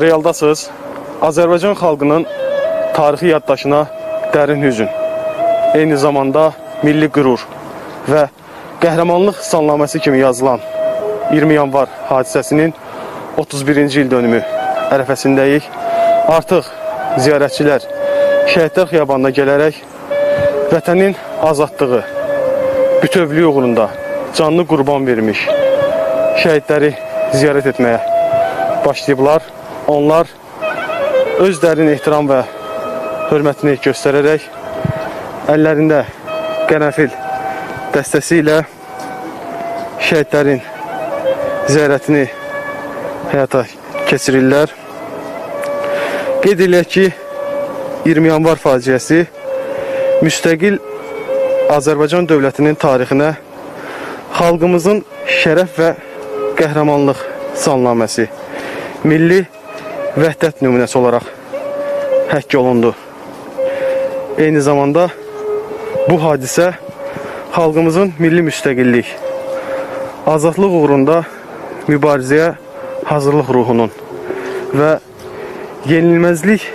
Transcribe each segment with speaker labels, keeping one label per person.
Speaker 1: Realdasınız. Azərbaycan xalqının tarixi yaddaşına dərin hüzün, eyni zamanda milli qürur və qəhrəmanlıq salnaməsi kimi yazılan 20 yanvar hadisəsinin 31-ci il dönümü ərəfəsindəyik. Artıq ziyarətçilər Şəhidlər Xiyabanına gələrək vətənin azadlığı, bütövlüyü uğrunda canlı qurban vermiş şəhidləri ziyarət etməyə başlayıblar. Onlar öz dərin ehtiram və hörmətini göstərərək əllərində qərənfil dəstəsi ilə şəhidlərin ziyarətini həyata keçirirlər. Qeyd eləyək ki, 20 yanvar faciəsi müstəqil Azərbaycan dövlətinin tarixinə xalqımızın şərəf və qəhrəmanlıq salnaməsi, milli vəhdət nümunəsi olaraq həkk olundu. Eyni zamanda bu hadisə xalqımızın milli müstəqillik, azadlıq uğrunda mübarizəyə hazırlıq ruhunun və yenilməzlik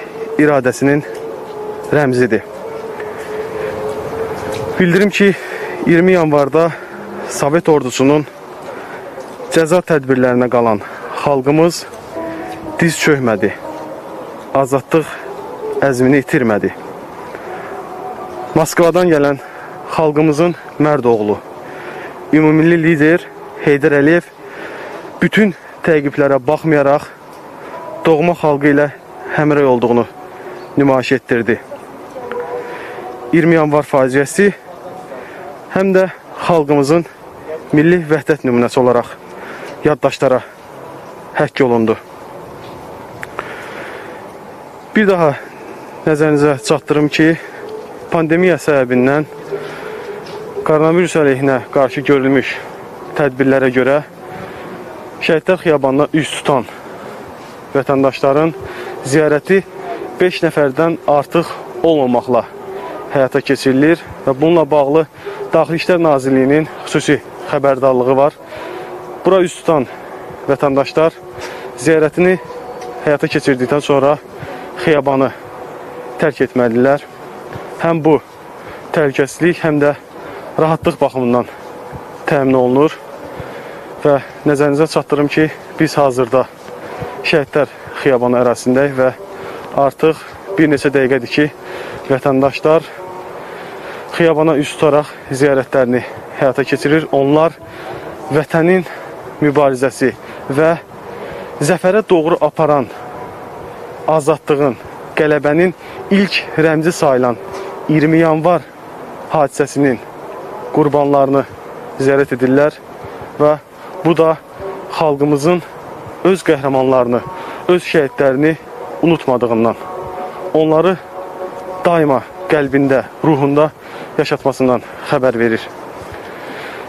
Speaker 1: iradəsinin rəmzidir. Bildirim ki, 20 yanvarda Sovet ordusunun cəza tədbirlərinə qalan xalqımız diz çökmədi. Azadlıq əzmini itirmədi. Moskvadan gələn xalqımızın mərd oğlu, ümumilli lider Heydər Əliyev bütün təqiblərə baxmayaraq doğma xalqı ilə həmrəy olduğunu nümayiş etdirdi. 20 yanvar faciəsi həm də xalqımızın milli vəhdət nümunəsi olaraq yaddaşlara həkk olundu. Bir daha nəzərinizə çatdırım ki, pandemiya səbəbindən koronavirus əleyhinə qarşı görülmüş tədbirlərə görə Şəhidlər Xiyabanına üz tutan vətəndaşların ziyarəti 5 nəfərdən artıq olmamaqla həyata keçirilir və bununla bağlı Daxili İşlər Nazirliyinin xüsusi xəbərdarlığı var. Bura üz tutan vətəndaşlar ziyarətini həyata keçirdikdən sonra xiyabanı tərk etməlidirlər. Həm bu təhlükəsizlik, həm də rahatlıq baxımından təmin olunur və nəzərinizə çatdırım ki, biz hazırda Şəhidlər Xiyabanı ərazisindəyik və artıq bir neçə dəqiqədir ki, vətəndaşlar xiyabana üz tutaraq ziyarətlərini həyata keçirir. Onlar vətənin mübarizəsi və zəfərə doğru aparan azadlığın, qələbənin ilk rəmzi sayılan 20 yanvar hadisəsinin qurbanlarını ziyarət edirlər və bu da xalqımızın öz qəhrəmanlarını, öz şəhidlərini unutmadığından, onları daima qəlbində, ruhunda yaşatmasından xəbər verir.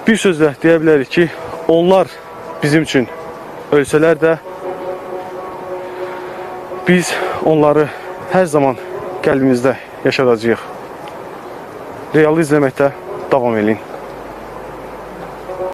Speaker 1: Bir sözlə deyə bilərik ki, onlar bizim üçün ölsələr də biz onları hər zaman qəlbimizdə yaşadacağıq. Realı izləməkdə davam edin.